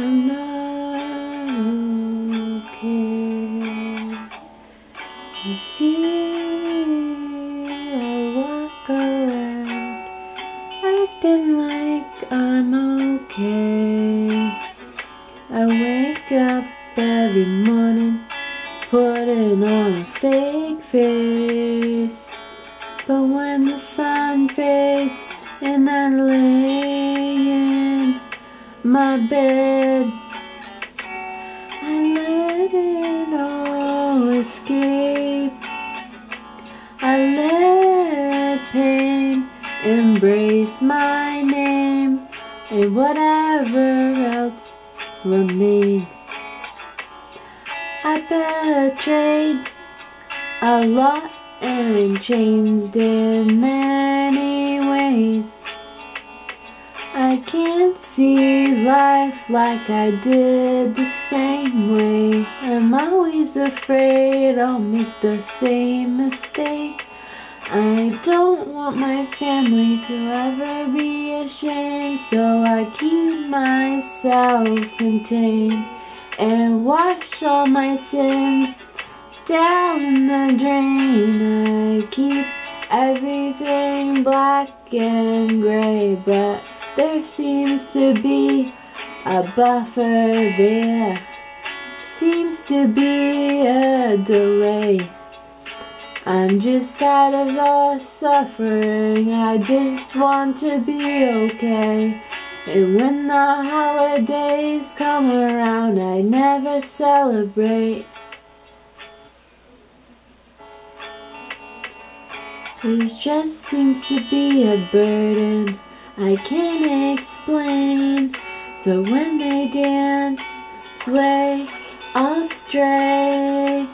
I'm not okay. You see, I walk around acting like I'm okay. I wake up every morning putting on a fake face. But when the sun fades and I lay my bed, I let it all escape. I let pain embrace my name and whatever else remains. I betrayed a lot and changed in many ways. I can't see life like I did the same way. I'm always afraid I'll make the same mistake. I don't want my family to ever be ashamed, so I keep myself contained and wash all my sins down the drain. I keep everything black and gray, but there seems to be a buffer there. Seems to be a delay. I'm just tired of the suffering. I just want to be okay. And when the holidays come around, I never celebrate. It just seems to be a burden I can't explain. So when they dance, sway, I'll stray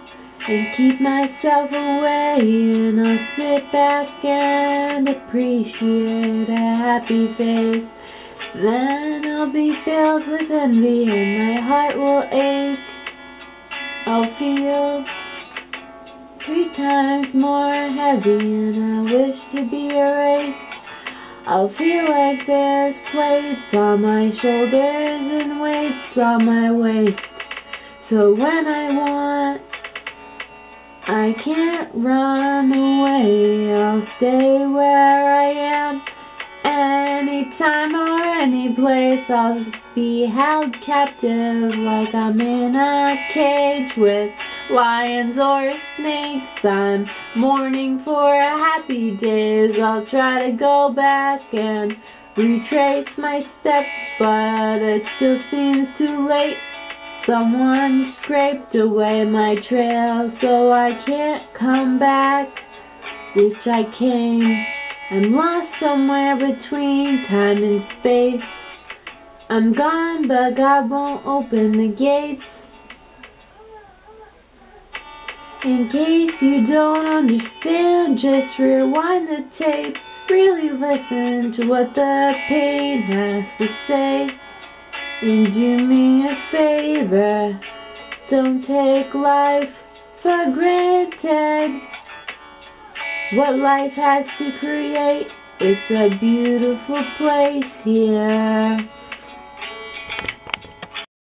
and keep myself away and I'll sit back and appreciate a happy face. Then I'll be filled with envy and my heart will ache. I'll feel three times more heavy and I wish to be erased. I'll feel like there's plates on my shoulders and weights on my waist. So when I want I can't run away, I'll stay where I am. Anytime or any place, I'll be held captive like I'm in a cage with lions or snakes. I'm mourning for happy days. I'll try to go back and retrace my steps, but it still seems too late. Someone scraped away my trail so I can't come back, which I came. I'm lost somewhere between time and space. I'm gone, but God won't open the gates. In case you don't understand, just rewind the tape. Really listen to what the pain has to say. And do me a favor, don't take life for granted. What life has to create, it's a beautiful place here.